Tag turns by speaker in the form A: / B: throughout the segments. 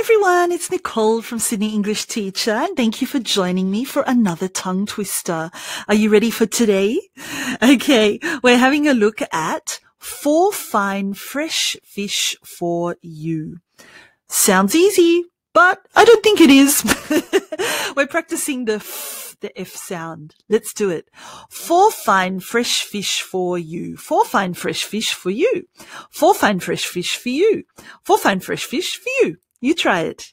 A: everyone, it's Nicole from Sydney English Teacher and thank you for joining me for another tongue twister. Are you ready for today? Okay, we're having a look at four fine fresh fish for you. Sounds easy, but I don't think it is. we're practicing the f, the F sound. Let's do it. Four fine fresh fish for you. Four fine fresh fish for you. Four fine fresh fish for you. Four fine fresh fish for you. You try it.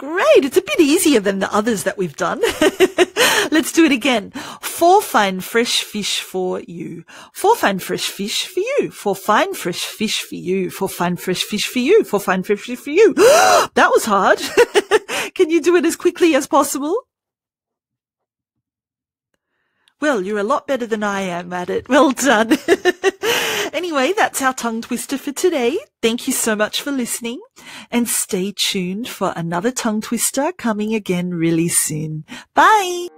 A: Great. It's a bit easier than the others that we've done. Let's do it again. Four fine fresh fish for you. Four fine fresh fish for you. Four fine fresh fish for you. Four fine fresh fish for you. Four fine fresh fish for you. that was hard. Can you do it as quickly as possible? Well, you're a lot better than I am at it. Well done. anyway, that's our tongue twister for today. Thank you so much for listening and stay tuned for another tongue twister coming again really soon. Bye.